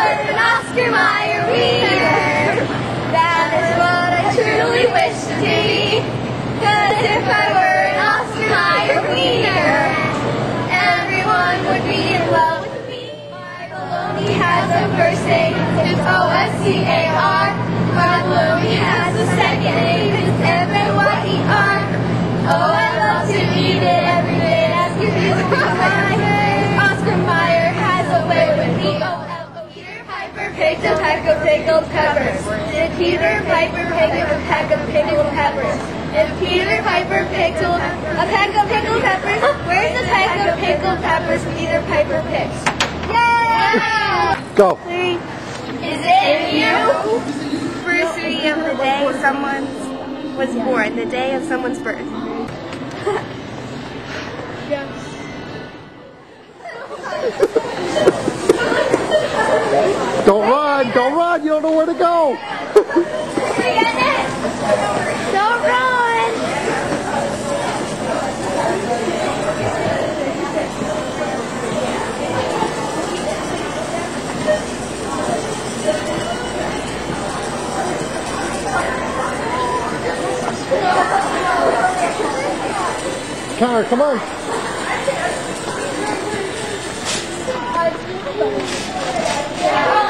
Oscar Mayer Wiener. That is what I truly wish to be. Cause if I were an Oscar Mayer everyone would be in love with me. My baloney has a first name, it's O-S-C-A-R. My baloney has a second name, it's M-A-Y-E-R. Oh, I love to eat it every day, music peck of pickled peppers. Did Peter Piper pick a peck of pickled peppers? If Peter Piper picked a peck of pickled peppers, where's the peck of pickled peppers Peter Piper picks? Yay! Go. Is it you? anniversary of the day someone was born, the day of someone's birth. Don't run. Don't know where to go. Don't run! Connor, come on. Oh,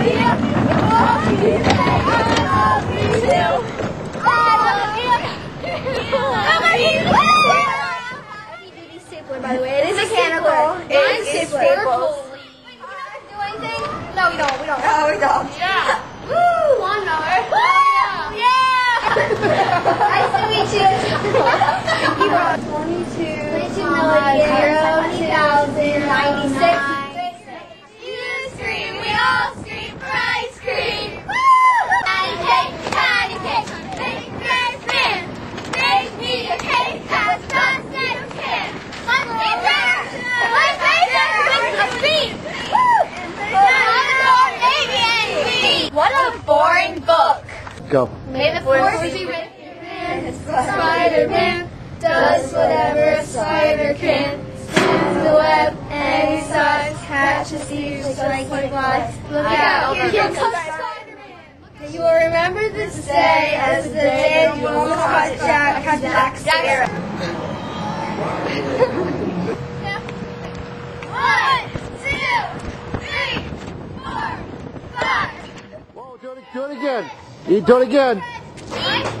By the way, it is a mechanical. It is staples. No, we don't. We don't. No, we don't. Yeah. Woo! Lawnmower. Woo! Yeah! nice to meet you. you are 22 million, Go. May the force be with you. Spider-Man does whatever a spider can. Spins the web and he starts catch a thief just like he flies. Look out, here comes Spider-Man. You will remember this day as the day you almost caught Jack, Jack Sparrow. One, two, three, four, five. Whoa, do it, do it again. You do it again.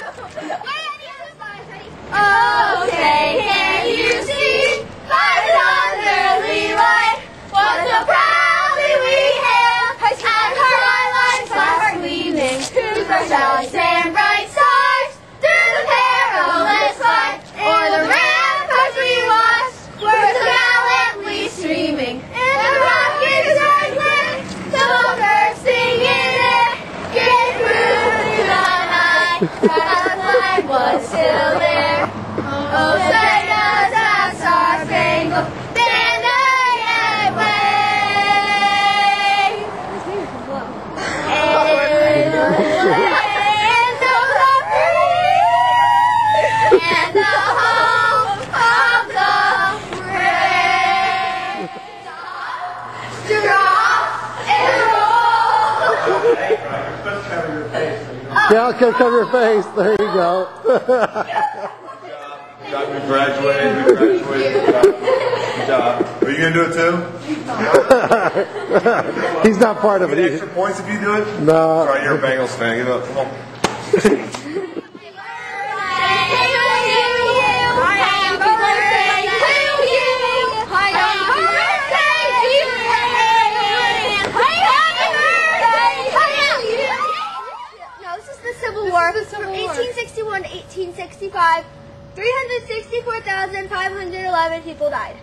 night that was still there oh say does that star spangled banner yet wave and the of the free and the home of the brave. Drop and roll. Yeah, can cover your face. There you go. Got me graduated. We graduated. Good job. Good job. Are you gonna do it too? He's not part of Get it. extra points if you do it. no. All right, you're a Bengals fan. Give up. Come on. 1865, 364,511 people died.